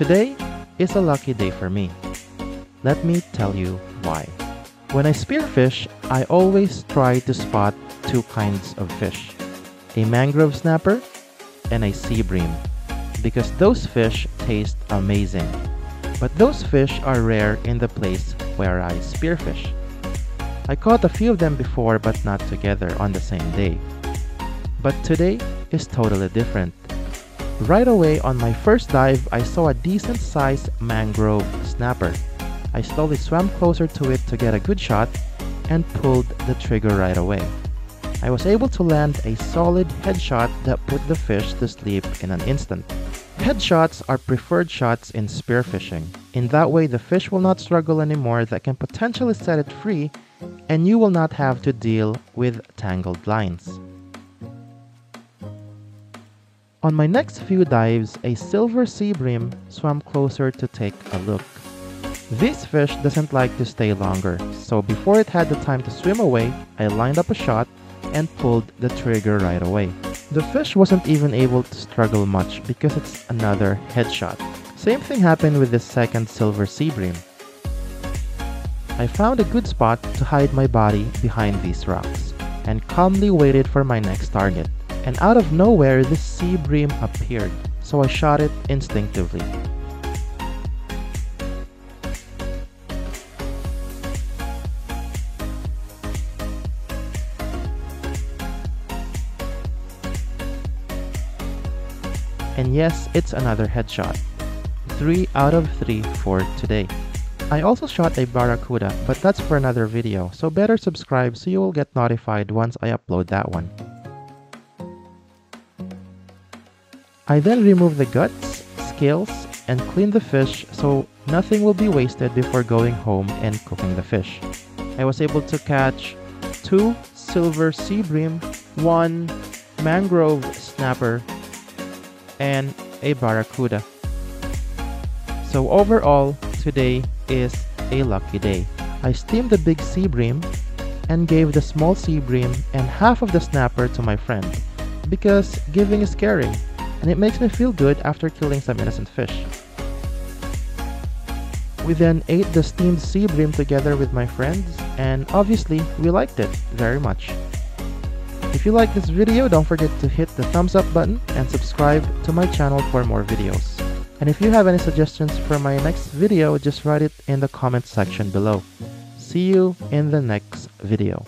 Today is a lucky day for me. Let me tell you why. When I spearfish, I always try to spot two kinds of fish a mangrove snapper and a sea bream because those fish taste amazing. But those fish are rare in the place where I spearfish. I caught a few of them before but not together on the same day. But today is totally different. Right away on my first dive, I saw a decent sized mangrove snapper. I slowly swam closer to it to get a good shot and pulled the trigger right away. I was able to land a solid headshot that put the fish to sleep in an instant. Headshots are preferred shots in spearfishing. In that way, the fish will not struggle anymore that can potentially set it free and you will not have to deal with tangled lines. On my next few dives, a silver sea bream swam closer to take a look. This fish doesn't like to stay longer, so before it had the time to swim away, I lined up a shot and pulled the trigger right away. The fish wasn't even able to struggle much because it's another headshot. Same thing happened with the second silver sea bream. I found a good spot to hide my body behind these rocks and calmly waited for my next target. And out of nowhere, this sea bream appeared, so I shot it instinctively. And yes, it's another headshot. 3 out of 3 for today. I also shot a barracuda, but that's for another video, so better subscribe so you will get notified once I upload that one. I then remove the guts, scales, and clean the fish so nothing will be wasted before going home and cooking the fish. I was able to catch 2 silver sea bream, 1 mangrove snapper, and a barracuda. So overall, today is a lucky day. I steamed the big sea bream and gave the small sea bream and half of the snapper to my friend because giving is caring and it makes me feel good after killing some innocent fish. We then ate the steamed sea bream together with my friends and obviously we liked it very much. If you like this video, don't forget to hit the thumbs up button and subscribe to my channel for more videos. And if you have any suggestions for my next video, just write it in the comment section below. See you in the next video.